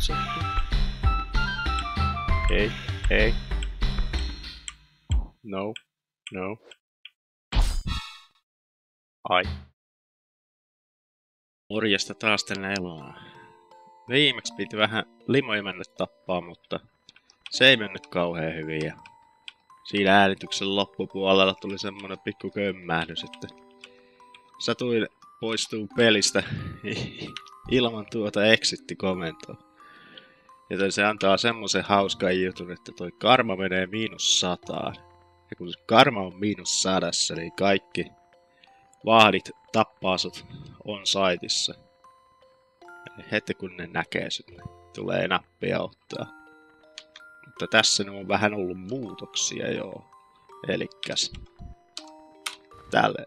sattuu. Ei, ei. No, no. Ai. Morjesta taas tänne eloa. Viimeksi piti vähän limoja mennä tappaa, mutta se ei mennyt kauhean hyvin ja siinä äänityksen loppupuolella tuli semmonen pikku kömmähdys, että satuin poistuu pelistä ilman tuota exitti-komentoa. Joten se antaa semmoisen hauskan jutun, että toi karma menee miinus sataan. Ja kun karma on miinus sadassa, niin kaikki vahdit tappaa sut on saitissa. heti kun ne näkee sut, niin tulee nappia ottaa. Mutta tässä on vähän ollut muutoksia joo. Elikkäs tälle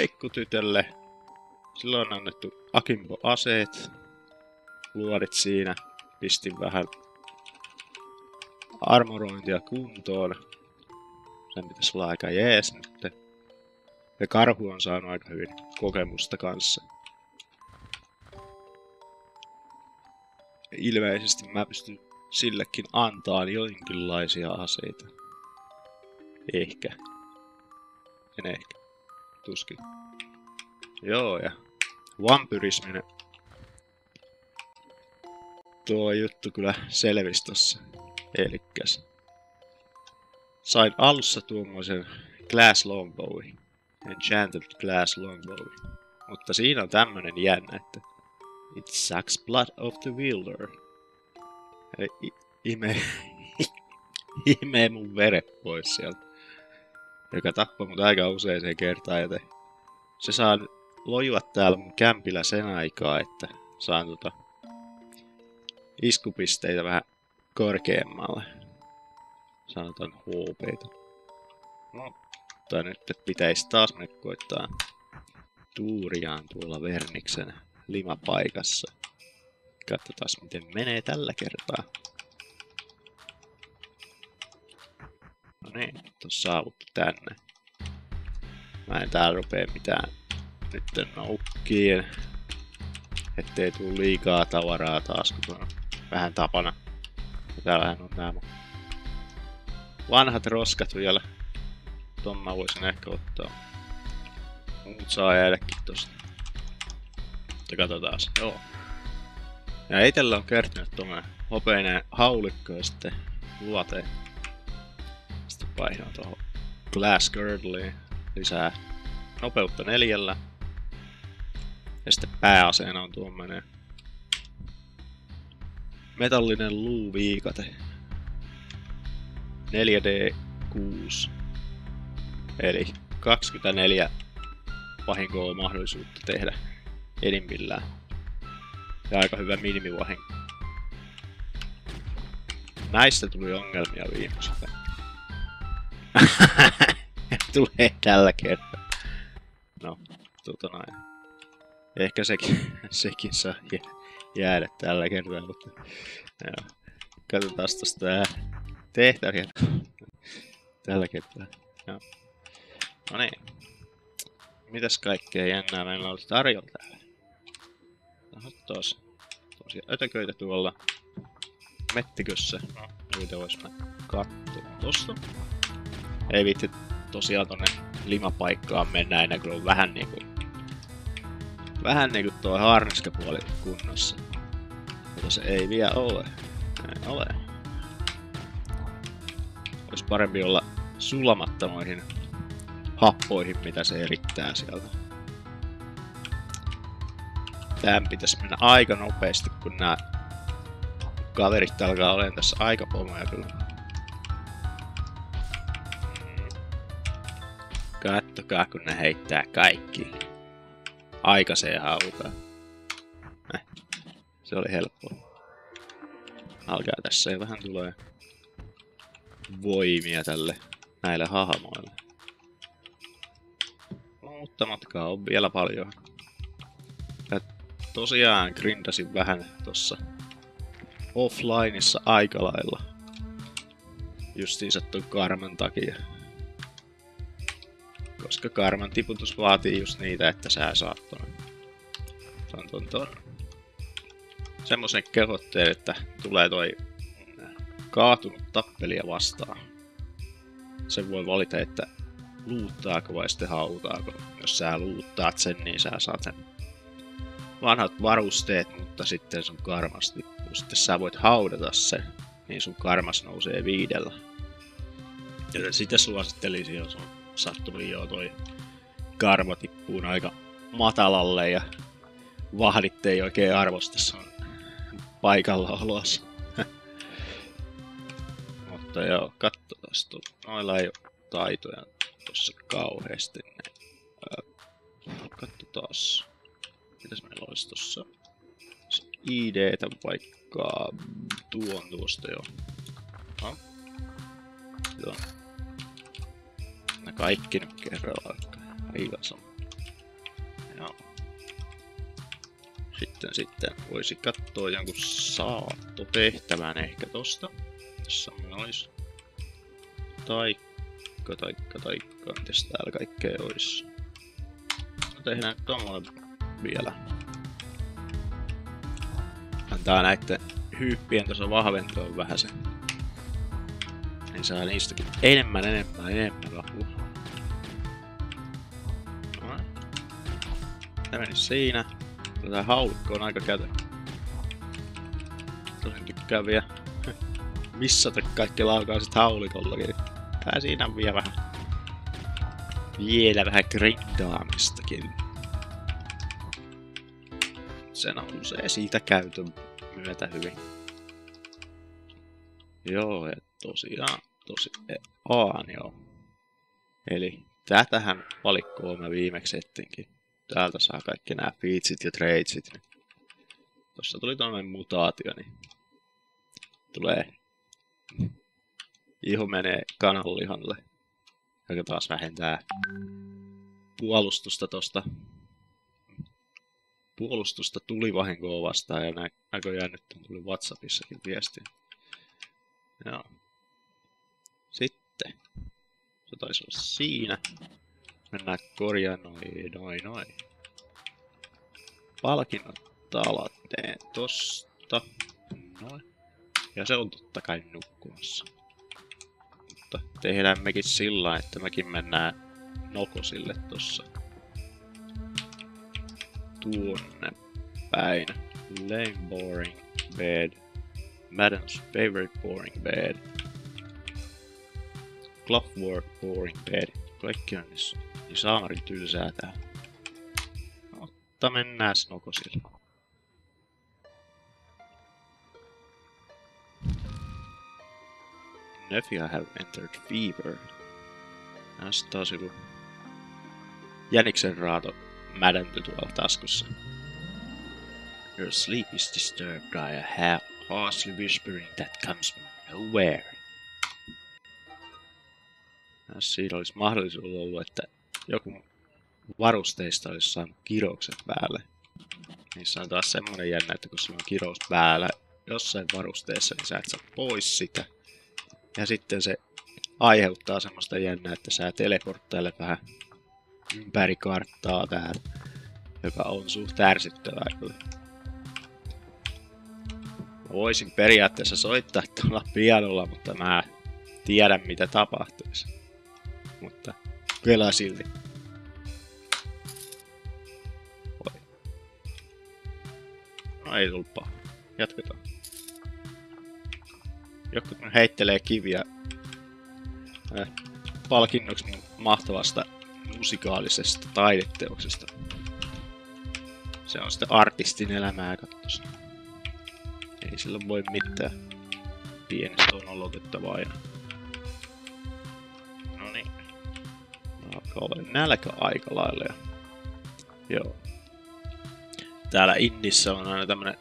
pikkutytölle silloin on annettu Akimbo-aseet. Luodit siinä. Pistin vähän armorointia kuntoon. Sen pitäisi olla aika jees nyt. Ja karhu on saanut aika hyvin kokemusta kanssa. Ilmeisesti mä pystyn sillekin antaa jonkinlaisia aseita. Ehkä. En ehkä. Tuskin. Joo, ja vampyrismin tuo juttu kyllä selvisi tossa. Elikkäs. Sain alussa tuommoisen Glass Longbowin. Enchanted Glass Longbowin. Mutta siinä on tämmönen jännä, että It sucks blood of the wielder. Eli ime, imee mun veret pois sieltä. Joka tappoi mut aika usein kertaan, joten se saa lojua täällä mun kämpillä sen aikaa, että saan tota iskupisteitä vähän korkeammalle. Sanotaan HPtä. Mutta nyt pitäisi taas mennä koittaa tuuriaan tuolla Verniksen limapaikassa. Katsotaan miten menee tällä kertaa. No niin, nyt on saavuttu tänne. Mä en täällä rupee mitään nyt noukkiin. Ettei tuu liikaa tavaraa taas, kun on vähän tapana. Täällähän on nämä vanhat roskat vielä. Ton mä voisin ehkä ottaa. Muut saa jäädäkin tosta. Mutta katsotaan. Joo. Ja itellä on kertynyt tommonen hopeinen haulikko ja sitten luote. Sitten painaa tuohon Glass Girdliin lisää nopeutta neljällä. Ja sitten pääaseena on tuommoinen metallinen luuviikate. 4D6. Eli 24 vahinkoa mahdollisuutta tehdä enimmillään. Ja aika hyvä minimivahinko. Näistä tuli ongelmia viimeksi. Tulee tällä kertaa. No, tuota noin. Ehkä sekin, sekin saa jäädä tällä kertaa, mutta joo. Katsotaan tosta tää tehtäviä tällä kertaa. Joo. No niin. Mitäs kaikkea jännää meillä on tarjolla täällä? No, tos. Tosiaan ötököitä tuolla mettikössä. No, niitä vois mä katsoa tosta. Ei viitti tosiaan tonne limapaikkaan mennä ennen kuin on vähän niinku vähän niinku tuo harniskapuoli kunnossa. Mutta se ei vielä ole. Ei ole. Olisi parempi olla sulamatta noihin happoihin, mitä se erittää sieltä. Tän pitäisi mennä aika nopeasti, kun nämä kaverit alkaa olemaan tässä aika pomoja kyllä. Kattokaa, kun ne heittää kaikki aikaiseen hautaan. Se oli helppo. Alkaa tässä ja vähän tulee voimia tälle näille hahmoille. Mutta matkaa on vielä paljon. Ja tosiaan grindasin vähän tossa offlineissa aika lailla. Justiinsa tuon karman takia. Koska karman tiputus vaatii just niitä, että sä saat ton, ton, ton, ton. Semmoisen kehotteen, että tulee toi kaatunut tappelia vastaan. Sen voi valita, että luuttaako vai sitten hautaako. Jos sä luuttaat sen, niin sä saat sen vanhat varusteet, mutta sitten sun karmas tippuu. Sitten sä voit haudata sen, niin sun karmas nousee viidellä. Ja sitä suosittelisin, jos on sattunut jo toi karma tippuu aika matalalle ja vahdit ei oikein arvosta sun paikalla olossa. Mutta joo, katsotaan Noilla ei ole taitoja tossa kauheasti. Katsotaan. Mitäs meillä olisi tossa? ID-tä vaikka tuon tuosta jo. No. Joo. Nää kaikki nyt kerralla. Aivan sama. Sitten, sitten voisi katsoa jonkun saattotehtävän ehkä tosta. Tässä olisi. Taikka, taikka, taikka. Mitäs täällä kaikkea olisi? No tehdään tommonen vielä. Antaa näitten hyyppien tuossa vahventua vähän se. Niin saa niistäkin enemmän, enemmän, enemmän vahvua. No. Tämä meni siinä. Tätä haulikko on aika kätevä. Tosin tykkää vielä missata kaikki laukaiset haulikollakin. Tää siinä on vielä vähän... Vielä vähän grindaamistakin. Se siitä käytön myötä hyvin. Joo, et tosiaan, tosi aan joo. Eli tätähän valikkoon mä viimeksi ettinkin. Täältä saa kaikki nämä featsit ja tradesit. Tossa tuli tämmönen mutaatio, niin tulee iho menee kananlihalle, joka taas vähentää puolustusta tosta puolustusta tulivahinkoa vastaan ja nä näköjään nyt tuli Whatsappissakin viesti. Joo. Sitten. Se taisi olla siinä. Mennään korjaan noin, noin, noin. Palkinnot talatteen tosta. Noin. Ja se on totta kai nukkumassa. Mutta tehdään mekin sillä että mekin mennään nokosille tossa. Tuonne päin. Lame boring bed. Madam's favorite boring bed. Clockwork boring bed. Kaikki on niin, niin saamarin tylsää tää. Mutta mennään nokosille. nephew have entered fever. Näistä taas joku jäniksen raato mädänty tuolla taskussa. Your sleep is disturbed by a harshly whispering that comes from nowhere. Jos siinä olisi mahdollisuus ollut, että joku varusteista olisi saanut kiroukset päälle. Niissä on taas semmonen jännä, että kun sulla on kirous päällä jossain varusteessa, niin sä et saa pois sitä. Ja sitten se aiheuttaa semmoista jännää, että sä teleporttailet vähän ympäri karttaa täällä, joka on suht ärsyttävää kyllä. Mä voisin periaatteessa soittaa tuolla pianolla, mutta mä tiedän mitä tapahtuisi. Mutta kyllä silti. Oi. No ei tullut paha. Jatketaan. Joku heittelee kiviä äh, palkinnoksi mahtavasta musikaalisesta taideteoksesta. Se on sitten artistin elämää katsossa. Ei sillä voi mitään. Pienestä on aloitettava aina. Alkaa nälkä aika lailla. Ja... Joo. Täällä Innissä on aina tämmönen,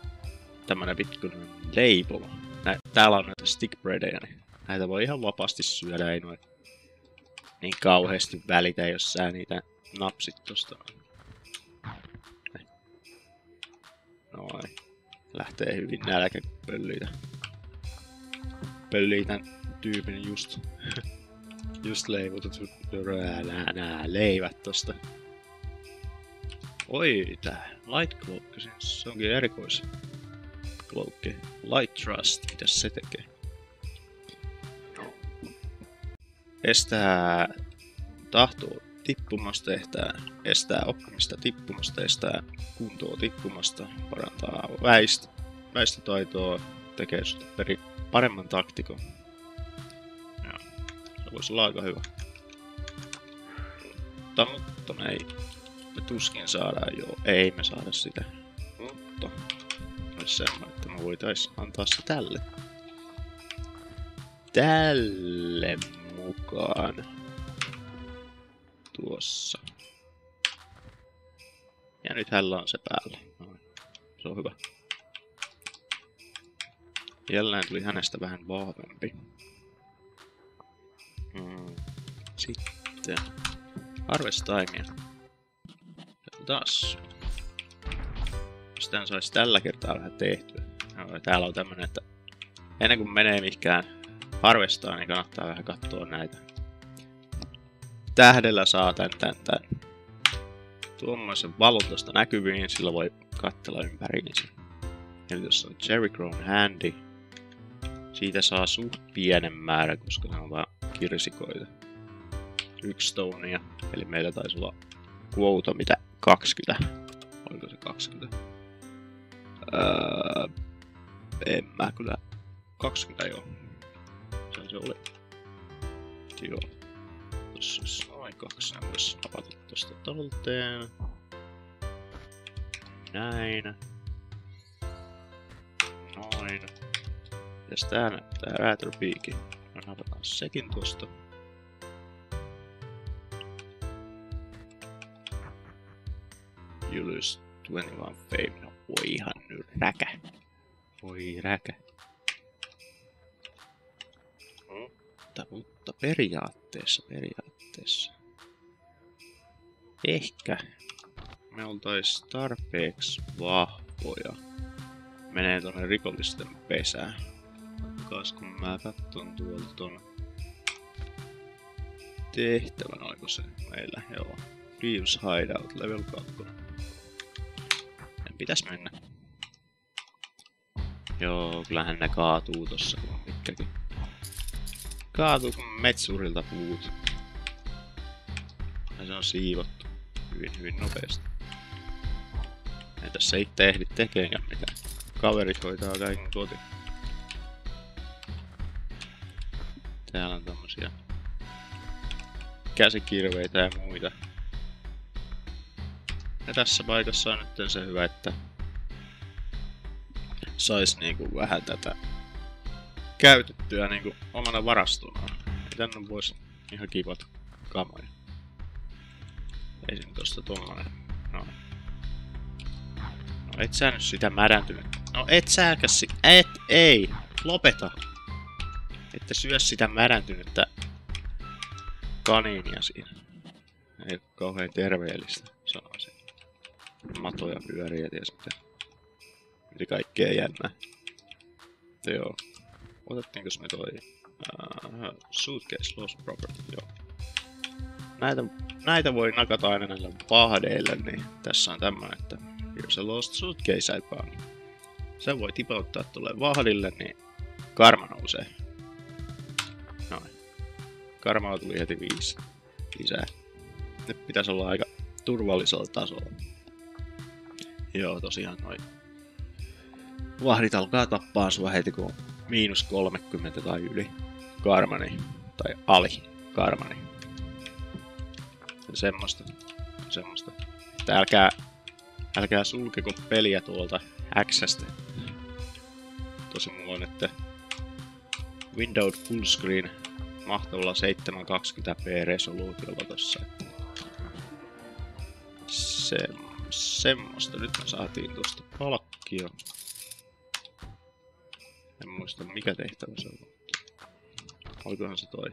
tämmönen pikkuinen leipomo Nä, täällä on näitä stickbreadejä, niin näitä voi ihan vapaasti syödä, ei noin niin kauheasti välitä, jos sä niitä napsit tosta. Noin. Lähtee hyvin nälkä, kun pölliitä. Pöllii tän tyypin just, just leivotut nää, nää leivät tosta. Oi, tää light cloak, se onkin erikois Cloak. Light Trust, mitä se tekee? Estää tahtoa tippumasta, estää, estää oppimista tippumasta, estää kuntoa tippumasta, parantaa väist, väistötaitoa, tekee susta paremman taktikon. Voisi olla aika hyvä. Mutta, mutta me ei, me tuskin saadaan joo, ei me saada sitä. Mutta olisi semmoinen, että me voitais antaa se tälle. Tälle mukaan. Tuossa. Ja nyt hänellä on se päällä. Noin. Se on hyvä. Jälleen tuli hänestä vähän vahvempi. Sitten. Harvest timea. Taas. Sitä saisi tällä kertaa vähän tehtyä. No, täällä on tämmönen, että ennen kuin menee mikään harvestaa, niin kannattaa vähän katsoa näitä. Tähdellä saa tän, tän, tän. Tuommoisen valon tuosta näkyviin, sillä voi katsella ympäriinsä. Eli tuossa on Cherry Crown Handy. Siitä saa suht pienen määrän, koska ne on vaan kirsikoita. Yksi stonea, eli meillä taisi olla quota mitä 20. Oliko se 20? Öö, en mä kyllä. 20 joo. Se se oli. Joo. Tossa noin kaksi. Mä vois napata tosta tolteen. Näin. Noin. Mitäs tää näyttää? Räätärpiiki. Mä napataan sekin tosta. Julius 21 Fame. No voi ihan nyt räkä. Voi räkä. Mutta, mutta periaatteessa, periaatteessa. Ehkä me oltais tarpeeksi vahvoja. Menee tonne rikollisten pesään. Kas kun mä katson tuolta ton tehtävän, oliko se meillä? Joo. Reeves Hideout level 2. En pitäis mennä. Joo, kyllähän ne kaatuu tossa kun mitkäkin. Kaatuu kun metsurilta puut. Ja se on siivottu hyvin hyvin nopeasti. Ei tässä itse ehdi tekemään mitään. Kaverit hoitaa kaiken koti. Täällä on tommosia käsikirveitä ja muita. Ja tässä paikassa on nyt se hyvä, että sais niinku vähän tätä käytettyä niinku omana varastona. Tänne vois ihan kivat kamoja. Esim tosta tommonen. No. No et sä nyt sitä märäntynyt. No et sääkäs Et, ei. Lopeta. Että syö sitä märäntynyttä kaniinia siinä. Ei ole kauhean terveellistä. Matoja pyöriä, ties mitä. Mitä kaikkea jännää. Joo. Otettiinko me toi... Uh, suitcase lost property, joo. Näitä, näitä voi nakata aina näillä vahdeille, niin tässä on tämmönen, että here's a lost suitcase I found. Sen voi tipauttaa tuolle vahdille, niin karma nousee. Noin. Karmaa tuli heti viisi lisää. Nyt pitäisi olla aika turvallisella tasolla. Joo, tosiaan noin. Vahdit alkaa tappaa sua heti kun on miinus 30 tai yli karmani. Tai ali karmani. Semmoista. Semmoista. Että älkää, älkää sulkeko peliä tuolta Xstä. Tosi mulla on, että Windows full screen mahtavalla 720p resoluutiolla tossa. Että semmoista. Nyt me saatiin tuosta palkkio. En muista mikä tehtävä se on. Olikohan se toi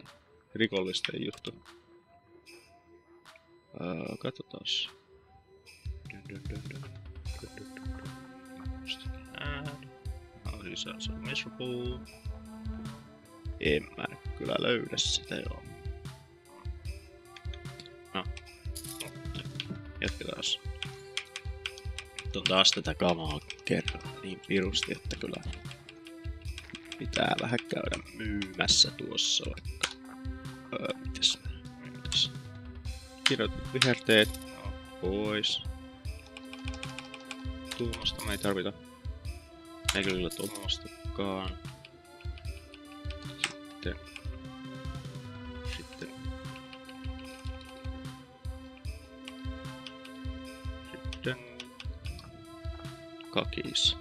rikollisten juttu. Öö, katsotaas. Dun, dun, dun, dun. Dun, dun, dun, siis se on miserable. En mä kyllä löydä sitä joo. No. Jatketaan. On taas tätä kamaa kerran niin pirusti, että kyllä pitää vähän käydä myymässä tuossa vaikka. Öö, mitäs? Mitäs? Kirjoitetut viherteet. No, pois. Tuommoista me ei tarvita. Eikä kyllä tuommoistakaan. Sitten. Kakis.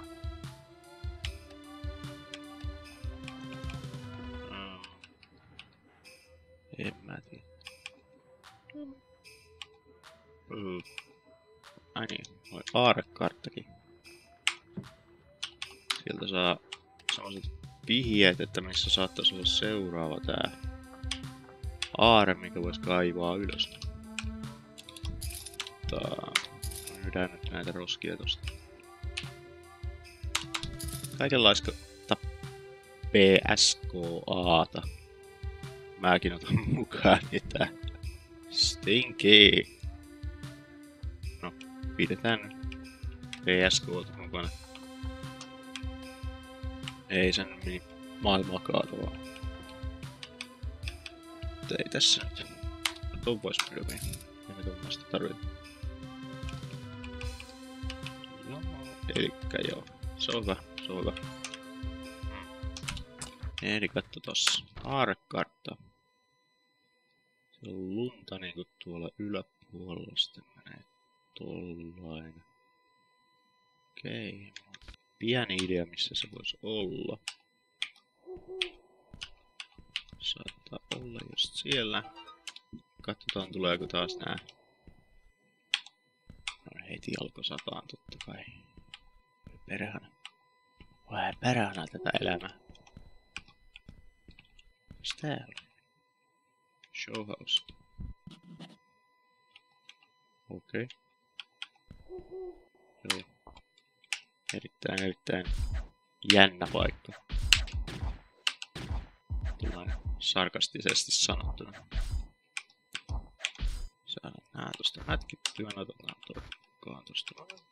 Mm. En mä tiedä. Mm. Ai niin, noi aarekarttakin. Sieltä saa sellaiset vihjeet, että missä saattaisi olla seuraava tää aare, mikä voisi kaivaa ylös. Mutta myydään nyt näitä roskia tosta. Kaikenlaista PSKAta. Mäkin otan mukaan niitä. Stinky. No, pidetään nyt PSK mukana. Ei sen meni maailmaa kaatavaa. Mutta ei tässä nyt. Tuon vois meidän. Ei me tuommoista tarvita. Joo, elikkä joo. Se on hyvä, hyvä. Eli katso tossa. Aarekartta. Se on lunta niinku tuolla yläpuolella. Sitten menee tollain. Okei. Pieni idea, missä se voisi olla. Saattaa olla just siellä. Katsotaan tuleeko taas nää. No heti alkoi sataan totta kai. Perhana. Vai perhana tätä elämää. Mitäs tää? Showhouse. Okei. Okay. Joo. Erittäin, erittäin jännä paikka. Tullaan sarkastisesti sanottuna. Saadaan nää tosta mätkittyä, otetaan tuokaan tosta.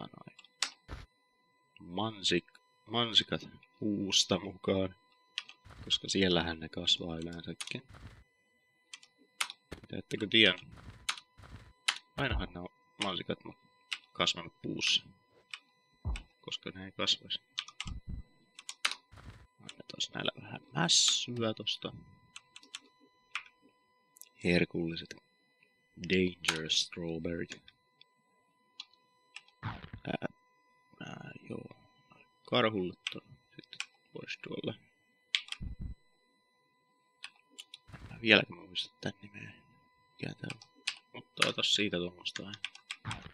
Otetaan noin mansik, mansikat puusta mukaan, koska siellähän ne kasvaa yleensäkin. Mitä ettekö tiedä? Ainahan ne on mansikat kasvanut puussa, koska ne ei kasvaisi. Annetaan näillä vähän mässyä tosta. Herkulliset Dangerous Strawberry. Ää, ää, joo. Karhulle sitten voisi tuolla. Vieläkö mä muistan tän nimeä? Mikä tää on? Mutta ota siitä tuommoista vähän.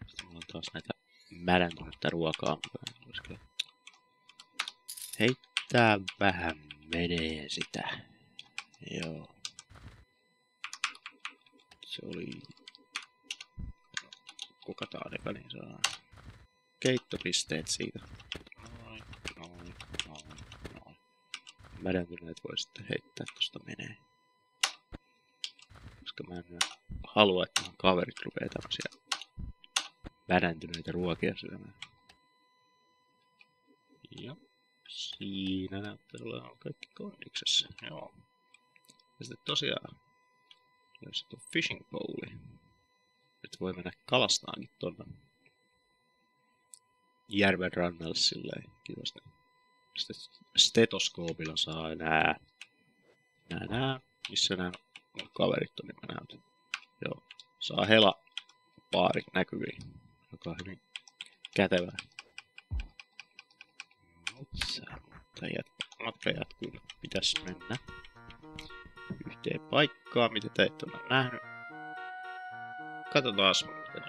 Sitten mulla on taas näitä mädäntynyttä ruokaa mukaan. Heittää vähän menee sitä. Joo. Se oli... Kuka taadeka, niin saa keittopisteet siitä. Noin, noin, noin, noin. Mädäntyneet voi sitten heittää tosta menee. Koska mä en halua, että mun kaverit rupeaa tämmösiä mädäntyneitä ruokia syömään. Ja siinä näyttää olevan kaikki kondiksessa. Joo. Ja sitten tosiaan, jos on fishing bowli, että voi mennä kalastaankin tonne järven rannalle silleen kivasti. Stetoskoopilla saa nää, nää, nää, missä nämä kaverit on, niin mä näytän. Joo, saa hela paarit näkyviin joka on hyvin kätevää. Jat- matka jatkuu. Pitäis mennä yhteen paikkaan, mitä te ette ole nähnyt. Katsotaan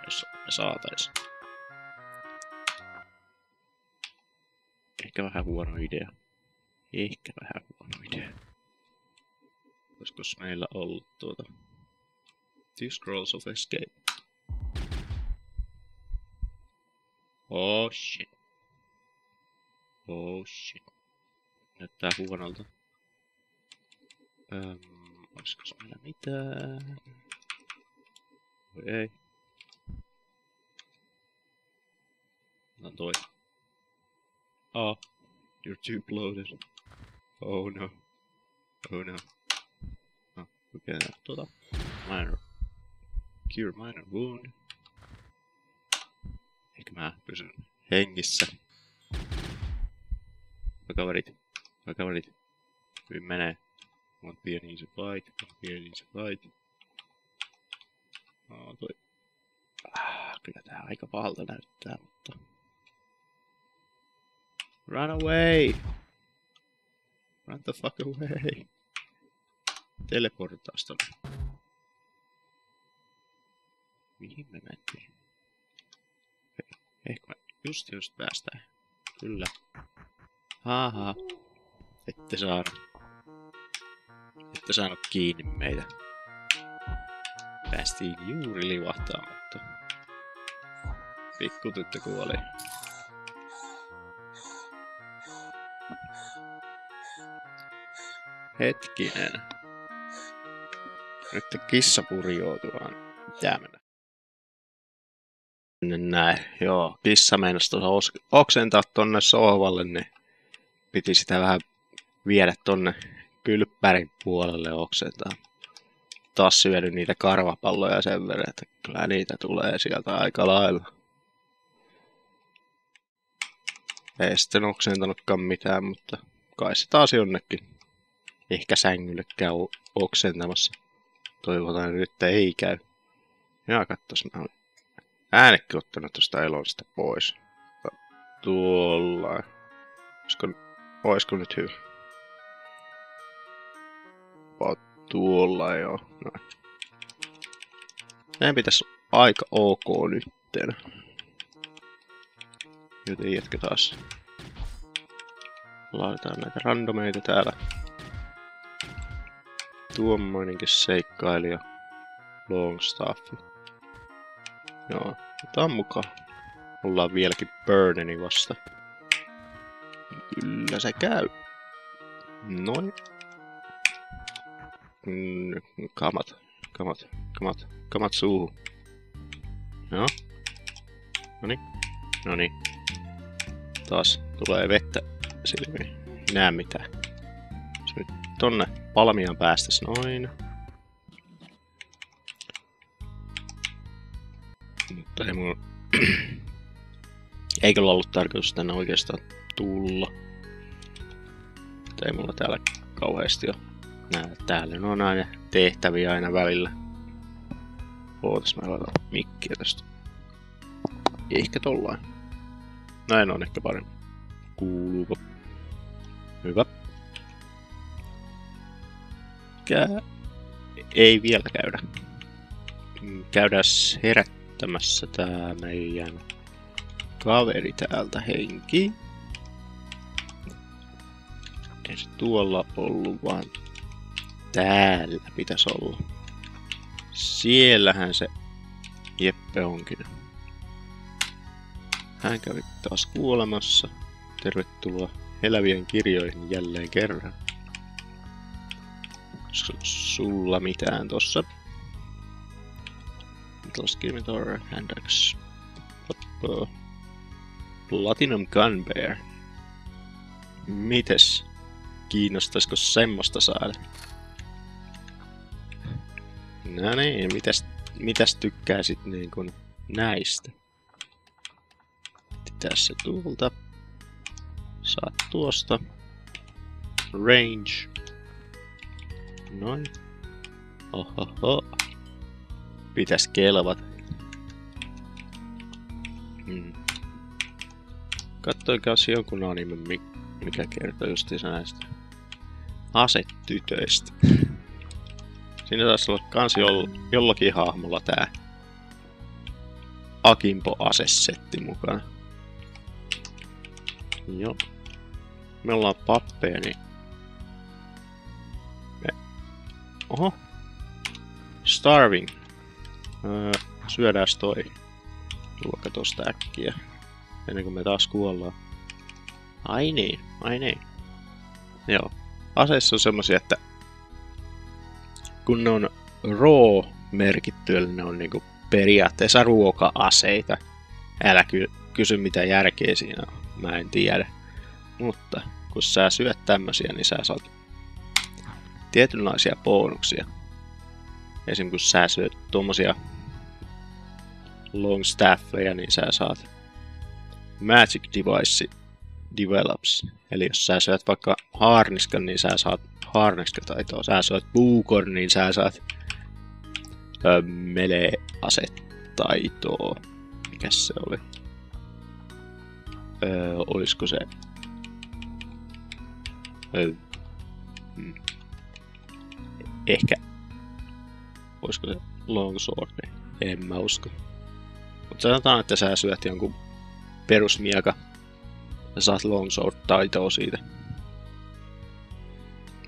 jos me saatais. Ehkä vähän huono idea. Ehkä vähän huono idea. Olisiko meillä ollut tuota... Two Scrolls of Escape. Oh shit. Oh shit. Näyttää huonolta. Öm, olisiko meillä mitään? Voi ei. Otan toi. Oh. You're too bloated. Oh no. Oh no. Oh, okay, tuota. Minor. Cure minor wound. Eikö mä pysyn hengissä? Hyvä kaverit. Hyvä kaverit. Hyvin menee. Won't be an easy fight. Won't be an easy fight. No, toi. Ah, kyllä tää aika pahalta näyttää, mutta... Run away! Run the fuck away! Teleportaas tonne. Mihin me mentiin? Ehkä me just just päästään. Kyllä. Haha. Ette saanut. Ette saanut kiinni meitä. Päästiin juuri livahtaa, mutta... Pikku tyttö kuoli. Hetkinen. Nyt kissa purjoutuaan. Pitää mennä. Näin, joo. Kissa meinasi tuossa oksentaa tonne sohvalle, niin piti sitä vähän viedä tonne kylppärin puolelle oksentaa. Taas syödy niitä karvapalloja sen verran, että kyllä niitä tulee sieltä aika lailla. Ei sitten oksentanutkaan mitään, mutta kai se taas jonnekin ehkä sängylle käy oksentamassa. Toivotaan nyt ei käy. Ja kattos, mä olen äänekin ottanut tuosta elosta pois. Tuolla. Olisiko, olisiko nyt hyvä? Tuolla joo. Noin. Näin pitäisi aika ok nytten. Joten jatketaan. Laitetaan näitä randomeita täällä tuommoinenkin seikkailija. Longstaff. Joo, otetaan mukaan. Ollaan vieläkin Burneni vasta. Kyllä se käy. Noin. Mm, kamat, kamat, kamat, kamat suuhun. Joo. Noni. Noni. Taas tulee vettä silmiin. Näe mitään. Se nyt tonne palmian päästäs noin. Mutta ei mulla... ei kyllä ollut tarkoitus tänne oikeastaan tulla. Mutta ei mulla täällä kauheasti ole nää. Täällä on aina tehtäviä aina välillä. Ootas mä laitan mikkiä tästä. Ehkä tollain. Näin on ehkä parempi. Kuuluuko? Hyvä ehkä ei vielä käydä. Käydään herättämässä tää meidän kaveri täältä henki. Ei se tuolla ollut, vaan täällä pitäisi olla. Siellähän se Jeppe onkin. Hän kävi taas kuolemassa. Tervetuloa elävien kirjoihin jälleen kerran sulla mitään tossa? Metal Skimitar, Handax, Platinum Gun Bear. Mites? Kiinnostaisiko semmoista saada? No niin, mitäs, mitäs tykkäisit niin kuin näistä? Tässä tuolta. Saat tuosta. Range. Noin. Ohoho. Pitäis kelvat. Hmm. Katsoin kanssa jonkun anime, mikä kertoo justiinsa näistä asetytöistä. Siinä taisi olla kans jollakin hahmolla tää Akimpo-asesetti mukana. Joo. Me ollaan pappeja, niin Oho. Starving. Öö, syödääs toi ruoka tosta äkkiä. Ennen kuin me taas kuollaan. Ai niin, ai niin. Joo. Aseissa on semmosia, että kun ne on raw merkitty, eli ne on niinku periaatteessa ruoka-aseita. Älä ky- kysy mitä järkeä siinä on. Mä en tiedä. Mutta kun sä syöt tämmösiä, niin sä saat tietynlaisia bonuksia. Esim. kun sä syöt tuommoisia long staffeja, niin sä saat Magic Device Develops. Eli jos sä syöt vaikka harniskan, niin sä saat harniskataitoa. Sä syöt puukon, niin sä saat öö, melee-asetaitoa. Mikäs se oli? Öö, olisiko se... Öö, hmm. Ehkä. Olisiko se longsword? En mä usko. Mutta sanotaan, että sä syöt jonkun perusmiaka ja saat longsword-taitoa siitä.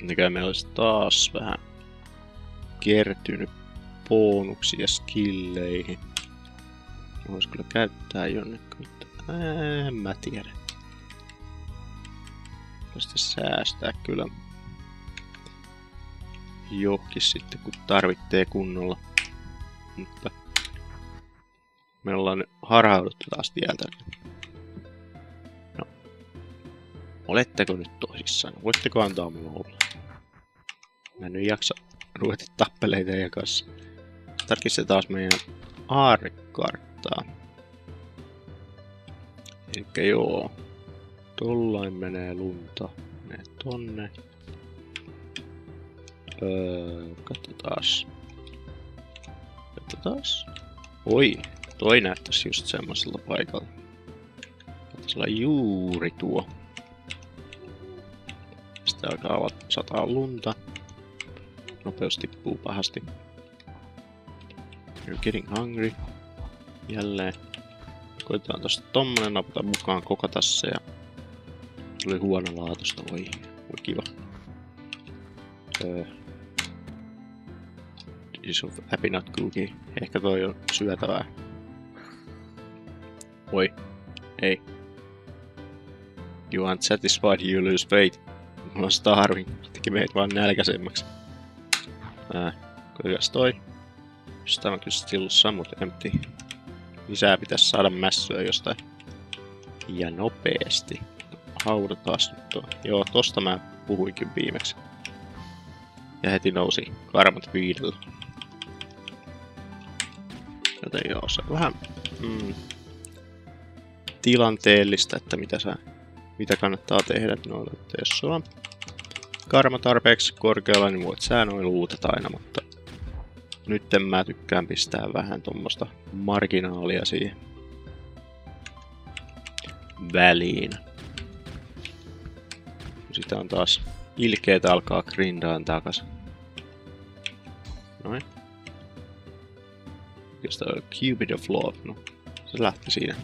Mikä meillä olisi taas vähän kertynyt bonuksia skilleihin. Voisi kyllä käyttää jonnekin, mutta en mä tiedä. Voisi säästää kyllä johonkin sitten, kun tarvitsee kunnolla. Mutta me ollaan harhauduttu taas tieltä. No. Oletteko nyt tosissaan? Voitteko antaa mulle olla? Mä en nyt jaksa ruveta tappeleita ja kanssa. Tarkistetaan meidän aarrekarttaa. Elikkä joo. Tollain menee lunta. Menee tonne. Öö, katsotaas. Katsotaas. Oi, toi näyttäisi just semmoisella paikalla. Olla juuri tuo. Sitten alkaa sataa lunta. Nopeus tippuu pahasti. You're getting hungry. Jälleen. Koitetaan tosta tommonen napata mukaan koko tässä ja... Tuli huono laatusta, voi, voi kiva. Öö, piece of happy nut cookie. Ehkä toi on syötävää. Oi. Ei. You aren't satisfied, you lose weight. Mulla on starving. Teki meitä vaan nälkäisemmäksi. Ää, kuinkas toi? Tämä kyllä still somewhat empty. Lisää pitäisi saada mässyä jostain. Ja nopeasti. Haudataan nyt tuo. Joo, tosta mä puhuinkin viimeksi. Ja heti nousi karmat viidellä. Joten joo, se on vähän mm, tilanteellista, että mitä, sä, mitä kannattaa tehdä. No, että jos sulla on karma tarpeeksi korkealla, niin voit sä noin luutata aina, mutta nyt mä tykkään pistää vähän tuommoista marginaalia siihen väliin. Sitä on taas ilkeet alkaa grindaan takas. Noin. Josta Cupid of Love, no se lähti siinä.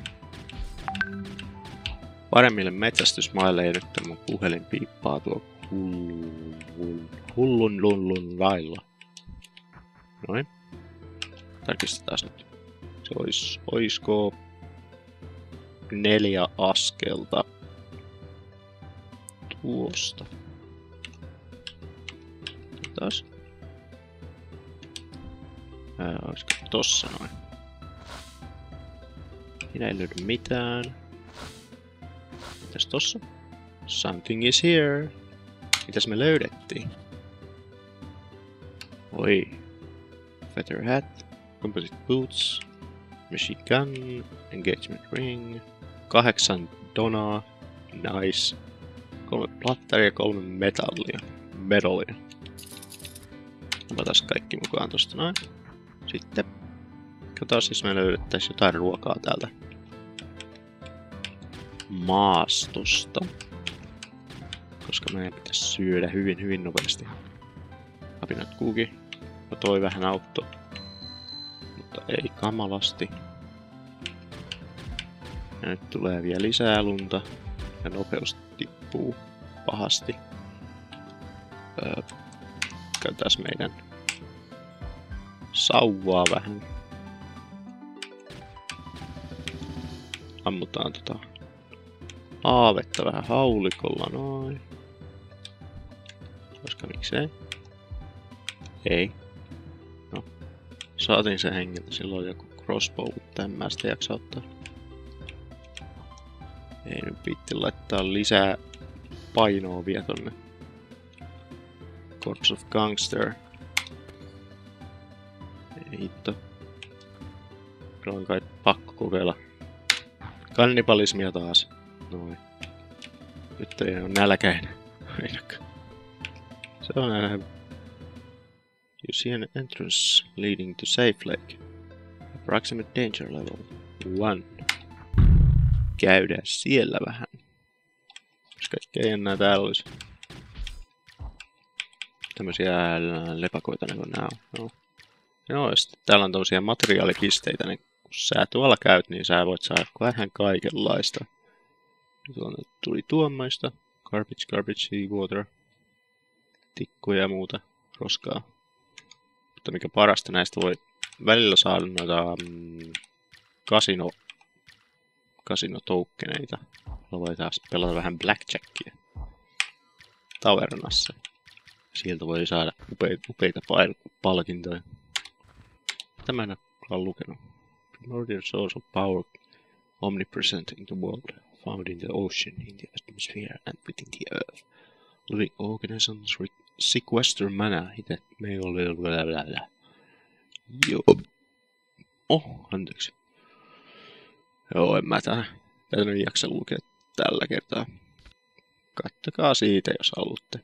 Paremmille metsästysmaille ei nyt mun puhelin piippaa tuo hullun, hullun lullun lailla. Noin. Tarkistetaan nyt. Se ois, oisko neljä askelta tuosta. Taas. Ää, olisiko tossa noin? Siinä ei löydy mitään. Mitäs tossa? Something is here. Mitäs me löydettiin? Oi. Feather hat. Composite boots. Machine gun. Engagement ring. Kahdeksan donaa. Nice. Kolme plattaria ja kolme metallia. Medalia. Otetaan kaikki mukaan tosta noin. Sitten katsotaan siis me löydettäisiin jotain ruokaa täältä maastosta. Koska meidän pitäisi syödä hyvin hyvin nopeasti. Apinat kuuki. No toi vähän autto. Mutta ei kamalasti. Ja nyt tulee vielä lisää lunta. Ja nopeus tippuu pahasti. Öö, käytäis meidän sauvaa vähän. Ammutaan tota aavetta vähän haulikolla noin. Koska miksei? Ei. No. Saatiin se hengiltä silloin joku crossbow, mutta en mä sitä jaksa ottaa. Ei nyt pitti laittaa lisää painoa vielä tonne. Corpse of Gangster. Ei hitto. Kyllä on kai pakko kokeilla. Kannibalismia taas. Noin. Nyt ei ole nälkäinen. Se on aina You see an entrance leading to Safe Lake. Approximate danger level 1. Käydään siellä vähän. Jos kaikkea enää täällä olisi. Tämmösiä lepakoita niin nää on. Joo. Joo, ja sitten täällä on tommosia materiaalikisteitä, niin sä tuolla käyt, niin sä voit saada vähän kaikenlaista. Tuonne tuli tuommoista. Garbage, garbage, sea water. Tikkuja ja muuta roskaa. Mutta mikä parasta näistä voi välillä saada noita mm, kasino, kasinotoukkeneita. Voi taas pelata vähän blackjackia tavernassa. Sieltä voi saada upeita, upeita palkintoja. Tämän olen lukenut. Primordial source of power omnipresent in the world, found in the ocean, in the atmosphere, and within the earth. Living organisms sequester mana that may ole... Joo. Oh, anteeksi. Joo, en mä tää. Tätä nyt jaksa lukea tällä kertaa. Kattokaa siitä, jos haluatte.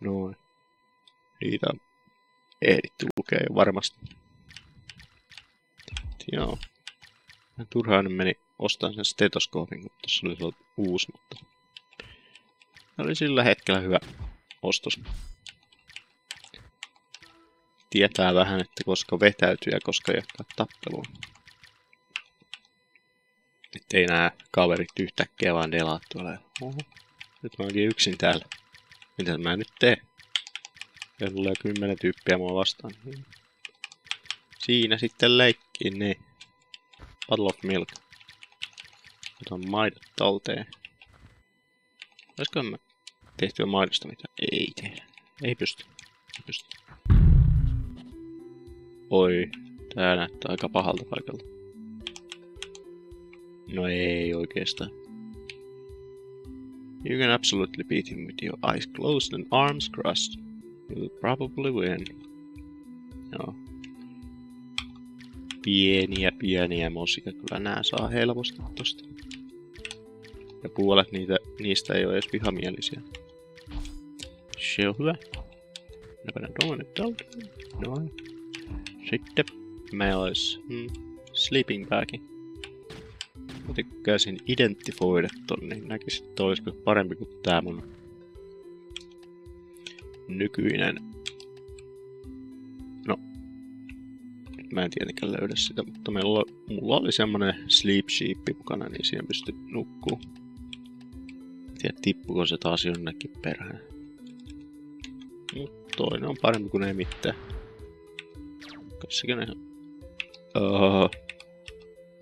Noin. Siitä on ehditty lukea jo varmasti. Joo. Turhaan meni ostaa sen stetoskoopin, kun tuossa oli ollut uusi, mutta... Tämä oli sillä hetkellä hyvä ostos. Tietää vähän, että koska vetäytyy ja koska jatkaa tappeluun. Ettei nää kaverit yhtäkkiä vaan delaa tuolla. Oho. Nyt mä oonkin yksin täällä. Mitä mä nyt teen? Ja tulee kymmenen tyyppiä mua vastaan. Siinä sitten leikkiin, niin. Bottle of milk. Otan maidot talteen. Olisiko mä tehtyä maidosta mitä? Ei tehdä. Ei pysty. Ei pysty. Oi, tää näyttää aika pahalta paikalta. No ei oikeastaan. You can absolutely beat him with your eyes closed and arms crossed. You'll probably win. Joo. Pieniä, pieniä mosia. Kyllä nää saa helposti tosta. Ja puolet niitä, niistä ei ole edes vihamielisiä. Se on hyvä. Näpänä tuommoinen tältä. Noin. Sitten meillä olisi hmm, sleeping bagi. Mä tykkäisin identifoida ton, niin näkisin, että olisiko parempi kuin tää mun nykyinen... mä en tietenkään löydä sitä, mutta meillä, mulla oli semmonen sleep sheep mukana, niin siihen pystyi nukkuu. Tiedä, tippuko se taas jonnekin perään. Mut toinen on parempi kuin ei mitään. Kassakin ihan... Oh.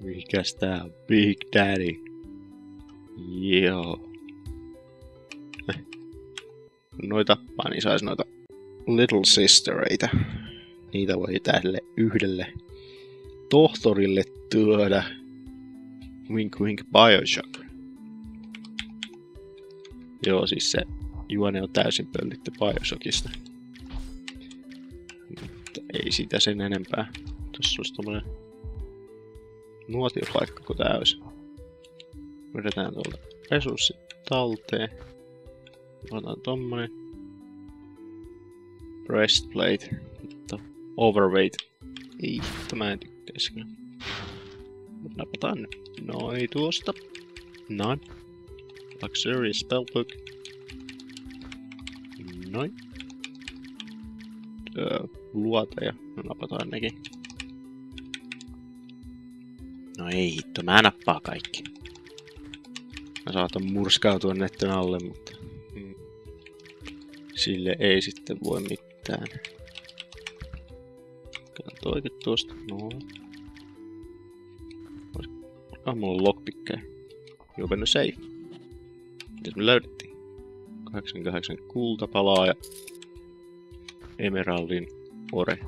Mikäs tää on? Big Daddy. Joo noita tappaa, niin saisi noita Little Sistereitä. Niitä voi tälle yhdelle tohtorille työdä. Wink wink Bioshock. Joo, siis se juone on täysin pöllitty Bioshockista. Mutta ei sitä sen enempää. Tuossa olisi tommonen nuotiopaikka, kun tää olisi. Vedetään tuolta resurssit talteen. Otetaan tommonen. Breastplate. Mutta overweight. Ei, mä en tykkäis kyllä. Mut napataan noin tuosta. Noin. Luxury spellbook. Noin. Öö, luoteja. No napataan nekin. No ei hitto, mä nappaa kaikki. Mä saatan murskautua netten alle, mutta sille ei sitten voi mitään. Katsotaan tuosta. No. Ah, mulla lockpickkejä. Open the safe. Mitäs me löydettiin? 88 kultapalaa ja Emeraldin ore.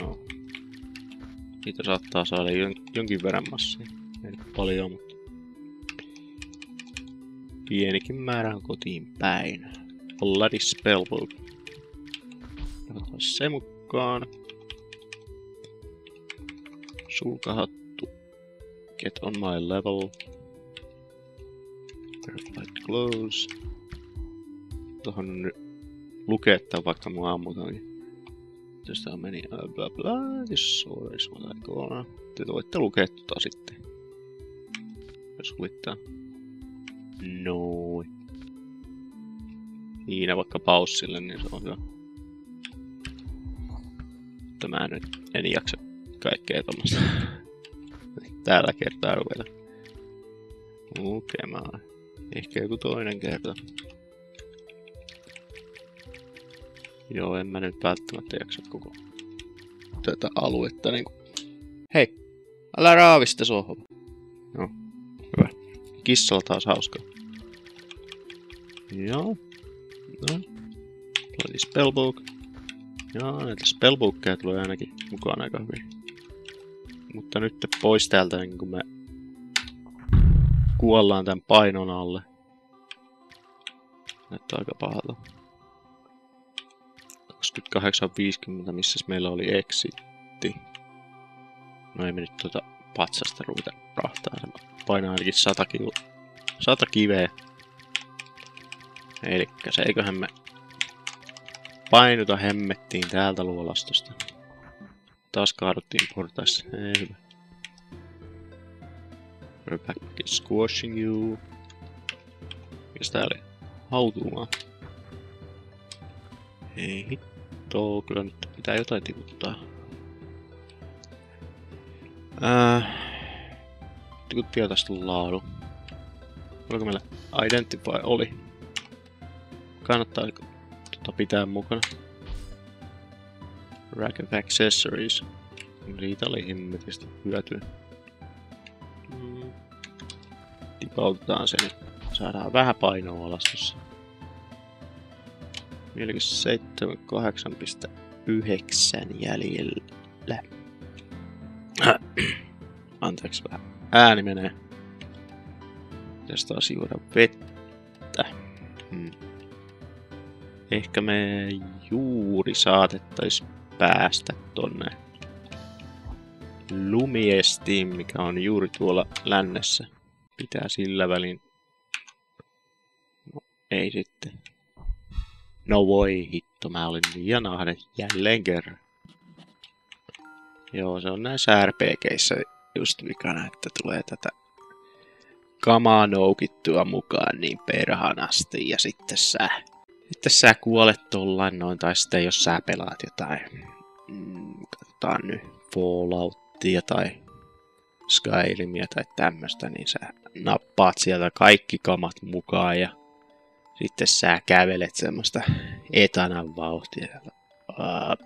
No. Siitä saattaa saada jon jonkin verran massia. Ei paljon, mutta pienikin määrä on kotiin päin. Bloody Spellbook. Otetaan se mukaan. Sulkahattu. Get on my level. Perfect close. Tuohon on nyt luketta, vaikka mua ammutaankin. Tästä on meni uh, bla bla, this sword is what I Te voitte lukea tota sitten. Jos huvittaa. Noin. Siinä vaikka paussille, niin se on hyvä. Mutta mä nyt en jaksa kaikkea tuommoista tällä kertaa ruveta lukemaan. Ehkä joku toinen kerta. Joo, en mä nyt välttämättä jaksa koko tätä aluetta niinku. Hei! Älä raavista sohva. Joo, hyvä. Kissalla taas hauskaa. Joo. No. Bloody spellbook. Joo, näitä spellbookkeja tulee ainakin mukaan aika hyvin. Mutta nyt pois täältä niin kun me kuollaan tämän painon alle. Näyttää aika pahalta. 28.50, missä meillä oli exitti. No ei me nyt tuota patsasta ruveta rahtaa. Se painaa ainakin 100, kilo, 100 kiveä. Elikkä se eiköhän me painuta hemmettiin täältä luolastosta. Taas kaaduttiin portaissa. Ei hyvä. We're back squashing you. Mikäs tää oli? Hautuumaa. Ei hitto, kyllä nyt pitää jotain tiputtaa. Äh, tikuttia tästä laadu. Oliko meillä Identify? Oli. Kannattaa tota pitää mukana. Rack of Accessories. Siitä oli himmetistä hyötyä. Tipautetaan se nyt. Saadaan vähän painoa alas tossa. Vieläkin 78,9 jäljellä. Anteeksi vähän. Ääni menee. Pitäis taas juoda vettä. Hmm. Ehkä me juuri saatettais päästä tonne Lumiestiin, mikä on juuri tuolla lännessä. Pitää sillä välin. No, ei sitten. No voi hitto, mä olin liian ahde jälleen kerran. Joo, se on näissä RPGissä just vikana, että tulee tätä kamaa noukittua mukaan niin perhanasti ja sitten sä, sitten sä kuolet tollain noin, tai sitten jos sä pelaat jotain, mm, katsotaan nyt Falloutia tai Skyrimia tai tämmöstä, niin sä nappaat sieltä kaikki kamat mukaan ja sitten sä kävelet semmoista etanan vauhtia. Up,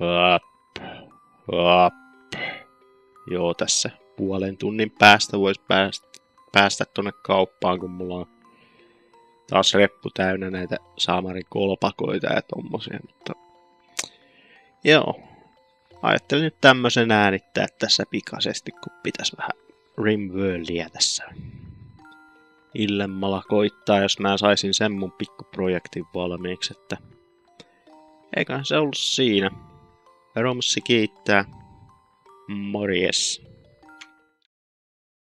up, up. Joo, tässä puolen tunnin päästä voisi päästä, päästä tonne kauppaan, kun mulla on taas reppu täynnä näitä saamarin kolpakoita ja tommosia, mutta joo. Ajattelin nyt tämmöisen äänittää tässä pikaisesti, kun pitäisi vähän Rimworldia tässä illemmalla koittaa, jos mä saisin sen mun pikkuprojektin valmiiksi, että eiköhän se ollut siinä. Romssi kiittää. Morjes.